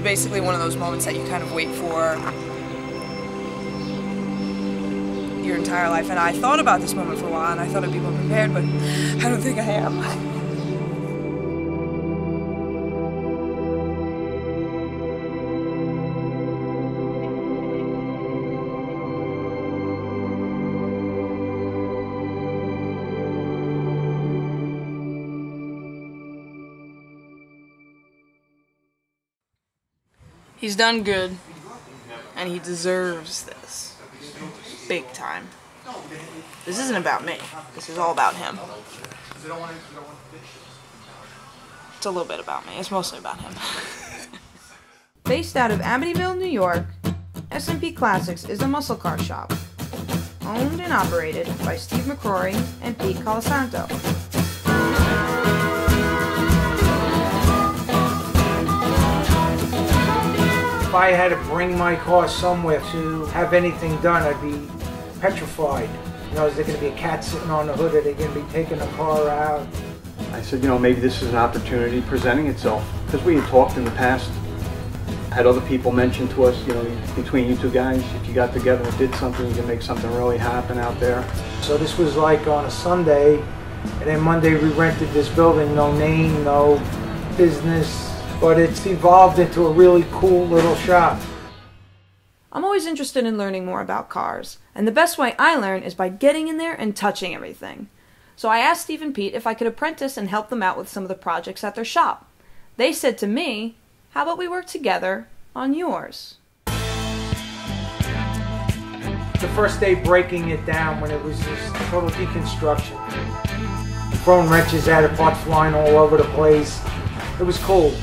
was basically one of those moments that you kind of wait for your entire life. And I thought about this moment for a while, and I thought I'd be more prepared, but I don't think I am. He's done good, and he deserves this. Big time. This isn't about me. This is all about him. It's a little bit about me. It's mostly about him. Based out of Amityville, New York, S&P Classics is a muscle car shop. Owned and operated by Steve McCrory and Pete Colasanto. If I had to bring my car somewhere to have anything done, I'd be petrified. You know, is there going to be a cat sitting on the hood? Are they going to be taking the car out? I said, you know, maybe this is an opportunity presenting itself. Because we had talked in the past, had other people mention to us, you know, between you two guys, if you got together and did something, you can make something really happen out there. So this was like on a Sunday, and then Monday we rented this building, no name, no business, but it's evolved into a really cool little shop. I'm always interested in learning more about cars, and the best way I learn is by getting in there and touching everything. So I asked Steve and Pete if I could apprentice and help them out with some of the projects at their shop. They said to me, How about we work together on yours? The first day breaking it down when it was just total deconstruction. Throwing wrenches at it, parts flying all over the place. It was cool.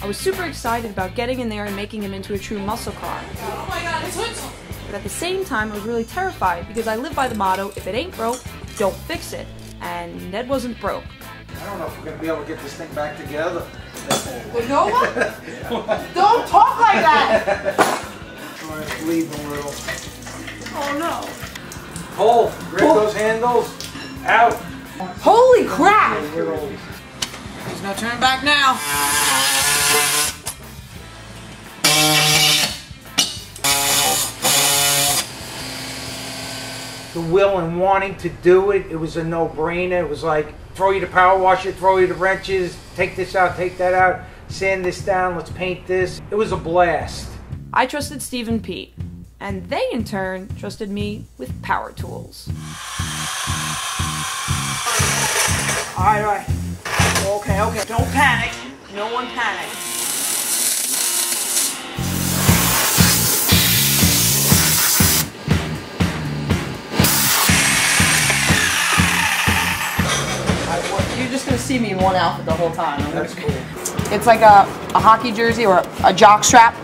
I was super excited about getting in there and making him into a true muscle car. Oh my god, it's Winslow! But at the same time, I was really terrified because I live by the motto if it ain't broke, don't fix it. And Ned wasn't broke. I don't know if we're going to be able to get this thing back together. You know what? don't talk like that! Trying to bleed a little. Oh no. Pull, grip oh. those handles, out. Holy crap! Little- There's no turning back now. The will and wanting to do it, it was a no-brainer. It was like throw you the power washer, throw you the wrenches, take this out, take that out, sand this down, let's paint this. It was a blast. I trusted Steve and Pete, and they in turn trusted me with power tools. Alright, alright. Okay, okay. Don't panic. No one panic. You're just gonna see me in one outfit the whole time. I'm That's gonna- cool. It's like a, a hockey jersey or a jock strap.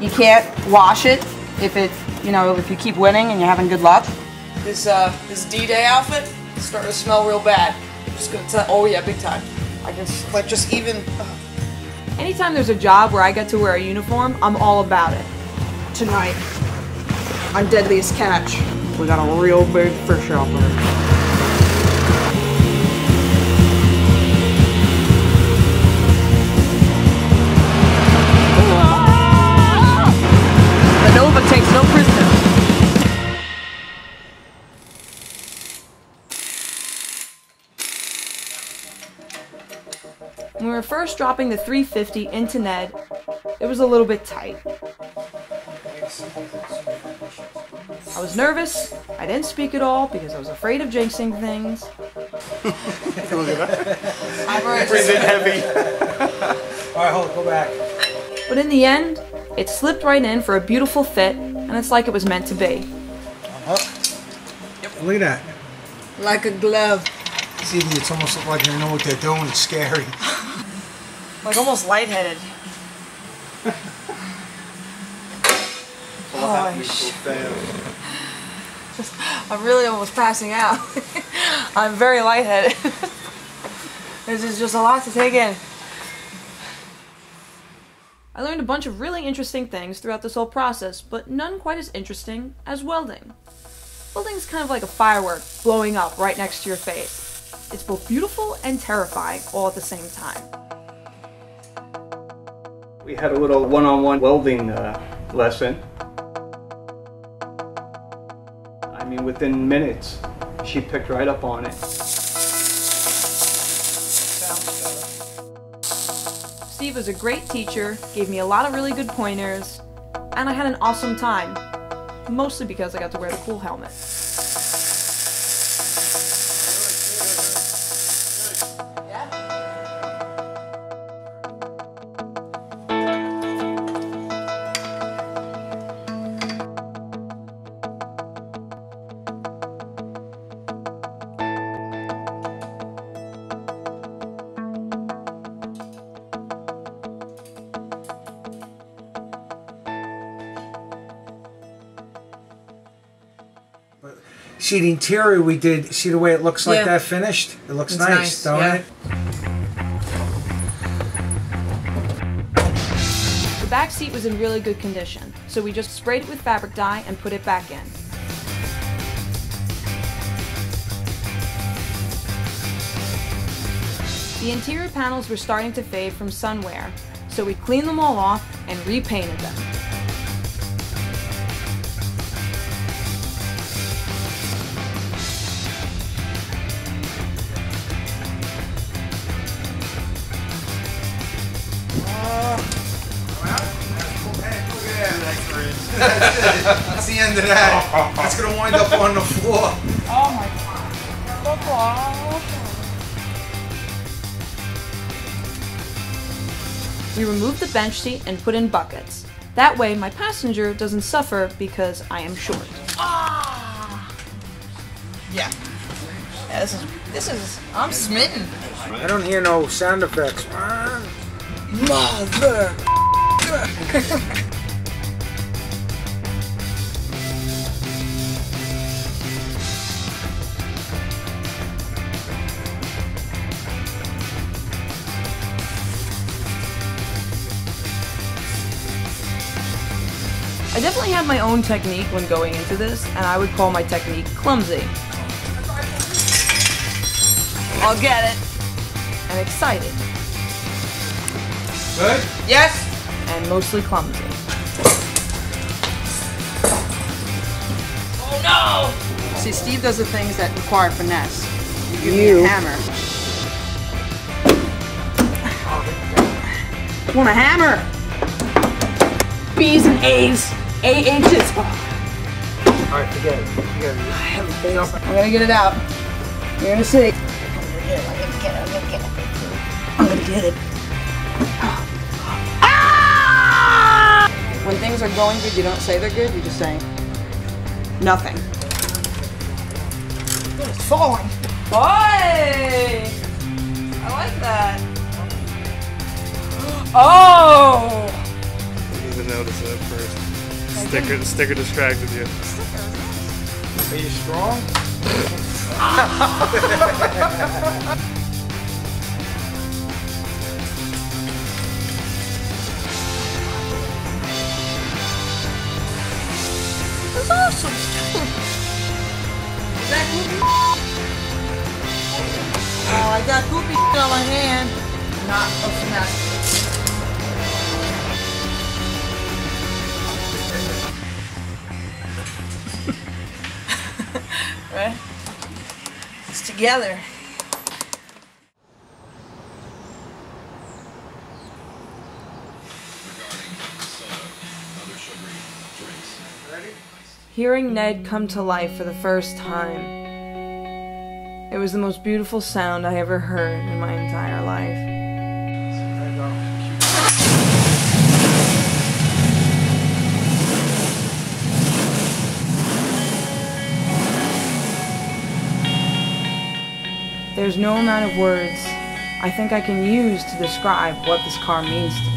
You can't wash it if it, you know, if you keep winning and you're having good luck. This uh, this D-Day outfit is starting to smell real bad. Just gonna tell. Oh yeah, big time. I can like just even uh, Anytime there's a job where I get to wear a uniform, I'm all about it. tonight on Deadliest Catch. We got a real big fish out there. First dropping the 350 into Ned, it was a little bit tight. I was nervous. I didn't speak at all because I was afraid of jinxing things. I'm Breathing heavy. All right, hold it, go back. But in the end, it slipped right in for a beautiful fit, and it's like it was meant to be. Uh-huh. Yep, Look at that. Like a glove. See, it's almost like they know what they're doing. It's scary. Like almost lightheaded. Oh, I'm really almost passing out. I'm very lightheaded. this is just a lot to take in. I learned a bunch of really interesting things throughout this whole process, but none quite as interesting as welding. Welding is kind of like a firework blowing up right next to your face. It's both beautiful and terrifying all at the same time. We had a little one-on-one welding uh, lesson. I mean, within minutes, she picked right up on it. Steve was a great teacher, gave me a lot of really good pointers, and I had an awesome time. Mostly because I got to wear the cool helmet. See the interior we did. See the way it looks like Yeah. that finished. It looks It's nice, nice, don't yeah. it? The back seat was in really good condition, so we just sprayed it with fabric dye and put it back in. The interior panels were starting to fade from sun wear, so we cleaned them all off and repainted them. That's the end of that. That's gonna wind up on the floor. Oh my god. We removed the bench seat and put in buckets. That way, my passenger doesn't suffer because I am short. Ah. Yeah. Yeah, this is this is I'm smitten. I don't hear no sound effects. Mother. I definitely have my own technique when going into this, and I would call my technique clumsy. I'll get it. and excited, Good? Yes. and mostly clumsy. Oh no. See, Steve does the things that require finesse. You give me a hammer. Want a hammer? B's and A's. Eight inches. All right, forget it. Forget it. I'm gonna get it out. You're gonna see. I'm gonna get it. i'm gonna get Ah! When things are going good, you don't say they're good. You just say nothing. It's falling. Boy! I like that. Oh! I Didn't even notice it at first. Sticker, sticker distracted you. Are you strong? That's awesome. Is that goopy? Oh, I got goopy on my hand. Not a finesse. Right? It's together. Hearing Ned come to life for the first time. It was the most beautiful sound I ever heard in my entire life. There's no amount of words I think I can use to describe what this car means to me.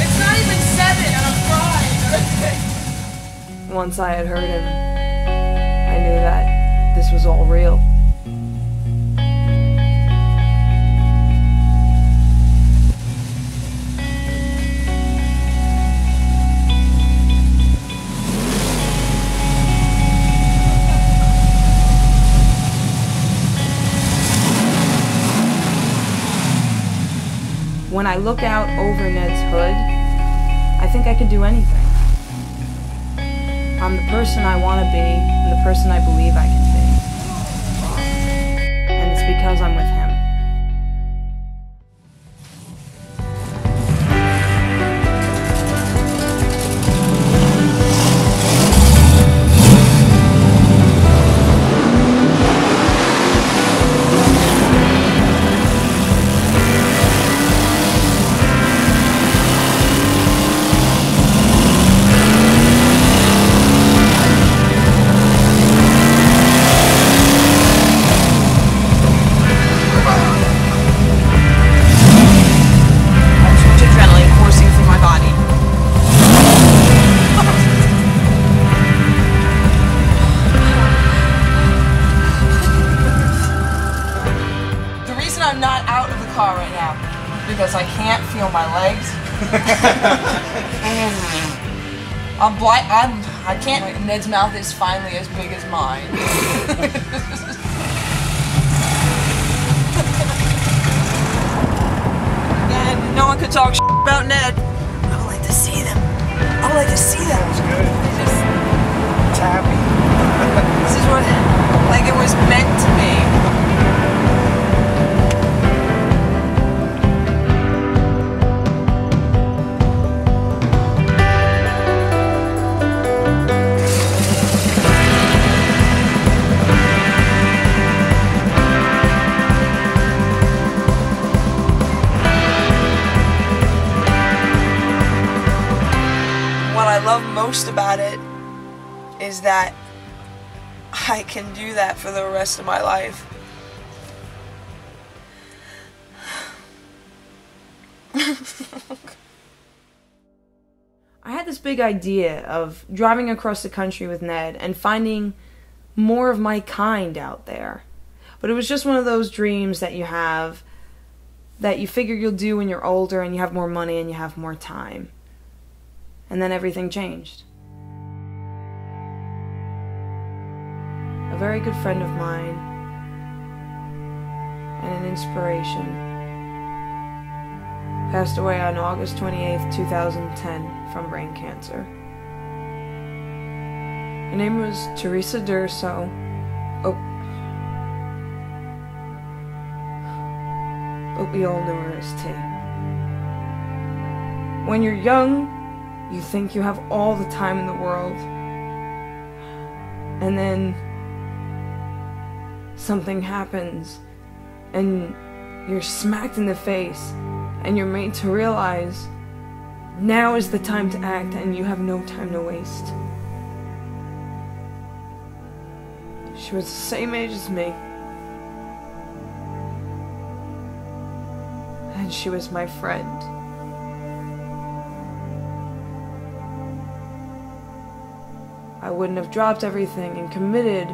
It's not even seven and I'm crying. Once I had heard him, I knew that this was all real. I look out over Ned's hood, I think I could do anything. I'm the person I want to be and the person I believe I can be. And it's because I'm with him. Blind. I'm. I can't. Wait, Ned's mouth is finally as big as mine. and no one could talk about Ned. I would like to see them. I would like to see them. They just- It's happy. this is what, like it was meant to be. Most about it is that I can do that for the rest of my life. I had this big idea of driving across the country with Ned and finding more of my kind out there. But it was just one of those dreams that you have that you figure you'll do when you're older and you have more money and you have more time. And then everything changed. A very good friend of mine and an inspiration passed away on August 28th, 2010, from brain cancer. Her name was Teresa Durso. Oh. But we all knew her as T. When you're young, you think you have all the time in the world. And then something happens, and you're smacked in the face and you're made to realize now is the time to act and you have no time to waste. She was the same age as me. And she was my friend. I wouldn't have dropped everything and committed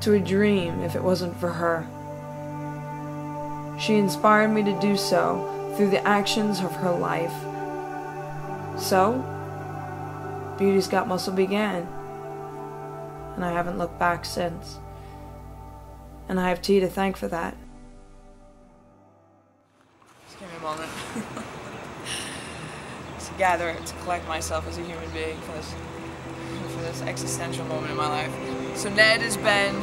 to a dream if it wasn't for her. She inspired me to do so through the actions of her life. So, Beauty's Got Muscle began, and I haven't looked back since. And I have T to thank for that. Just give me a moment. to gather, to collect myself as a human being for this, this existential moment in my life. So Ned has been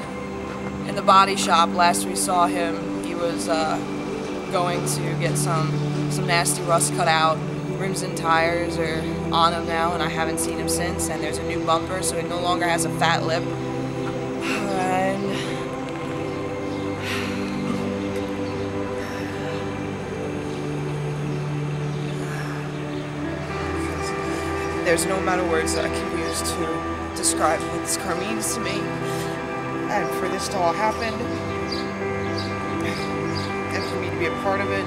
in the body shop. Last we saw him, he was uh, going to get some some nasty rust cut out. Rims and tires are on him now, and I haven't seen him since. And there's a new bumper, so he no longer has a fat lip. And there's no amount of words that I can use to describe what this car means to me. And for this to all happen, and for me to be a part of it,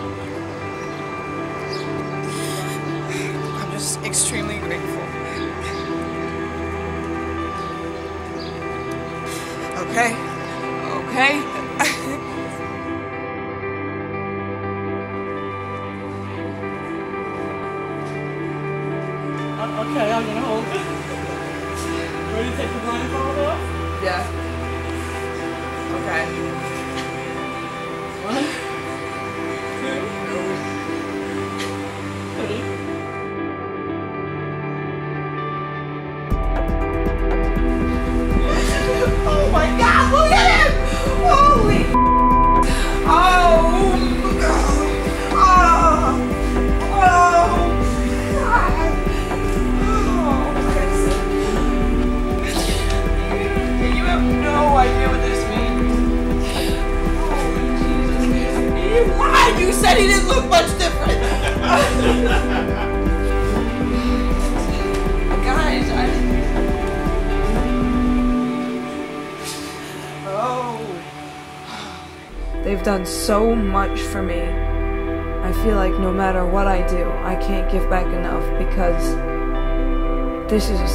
I'm just extremely grateful. Okay. Okay. Yeah. Okay. You said he didn't look much different. Guys, I—they've oh. done so much for me. I feel like no matter what I do, I can't give back enough because this is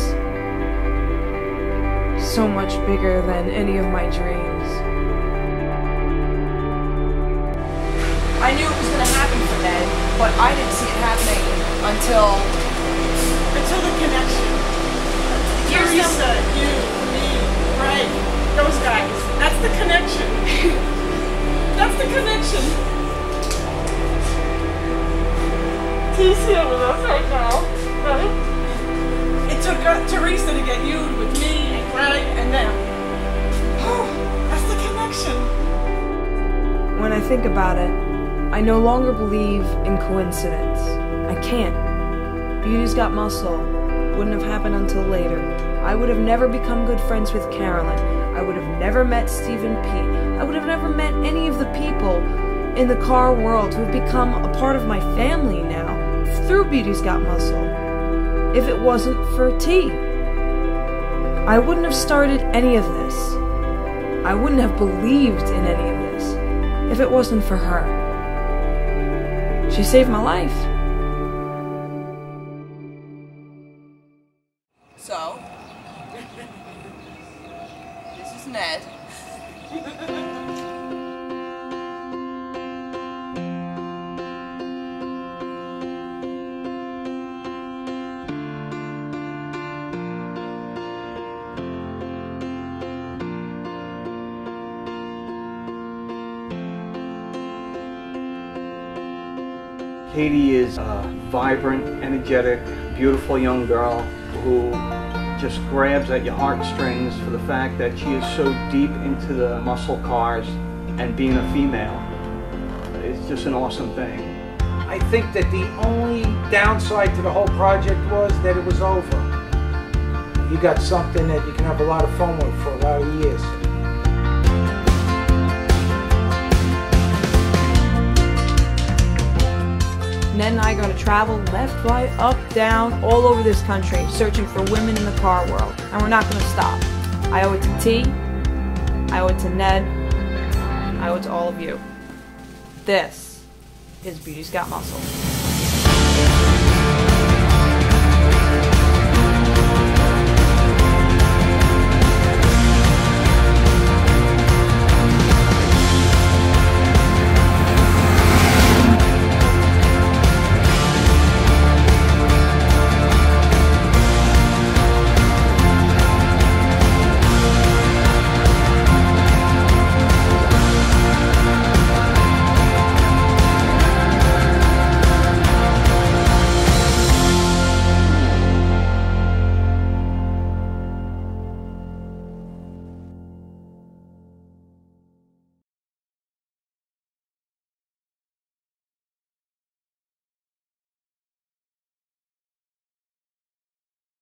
so much bigger than any of my dreams. But I didn't see it happening until no longer believe in coincidence. I can't. Beauty's Got Muscle wouldn't have happened until later. I would have never become good friends with Carolyn. I would have never met Steve and Pete. I would have never met any of the people in the car world who have become a part of my family now through Beauty's Got Muscle. If it wasn't for T, I wouldn't have started any of this. I wouldn't have believed in any of this if it wasn't for her. She saved my life. Katie is a vibrant, energetic, beautiful young girl who just grabs at your heartstrings for the fact that she is so deep into the muscle cars and being a female. It's just an awesome thing. I think that the only downside to the whole project was that it was over. You got something that you can have a lot of fun with for a lot of years. Ned and I are going to travel left, right, up, down, all over this country, searching for women in the car world. And we're not going to stop. I owe it to T. I owe it to Ned. I owe it to all of you. This is Beauty's Got Muscle.